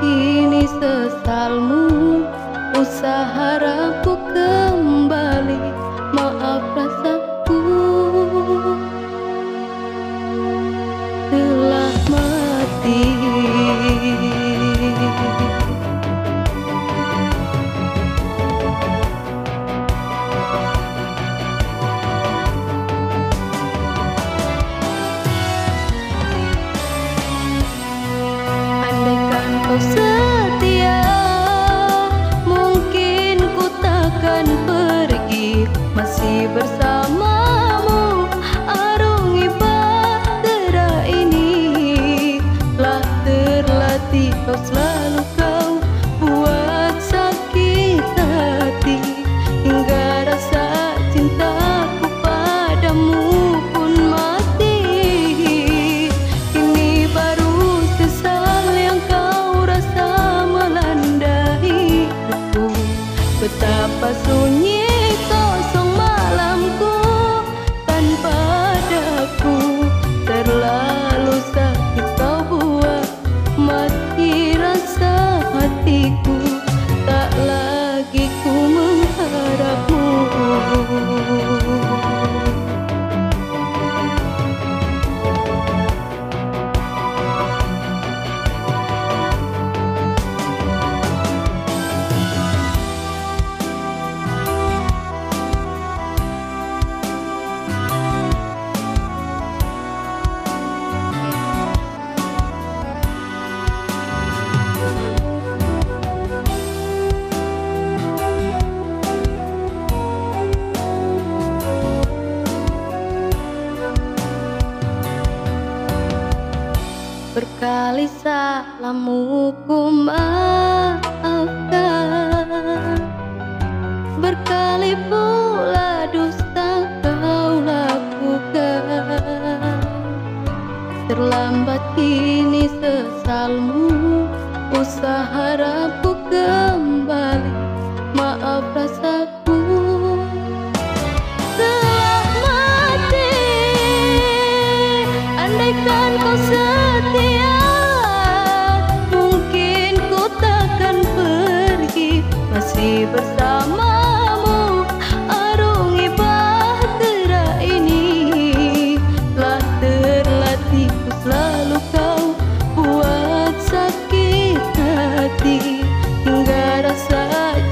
kini sesalmu usaha rapuh ke Berkali salammu ku maafkan. Berkali pula dusta kau lakukan. Terlambat ini sesalmu Usah harapku kembali. Maaf rasa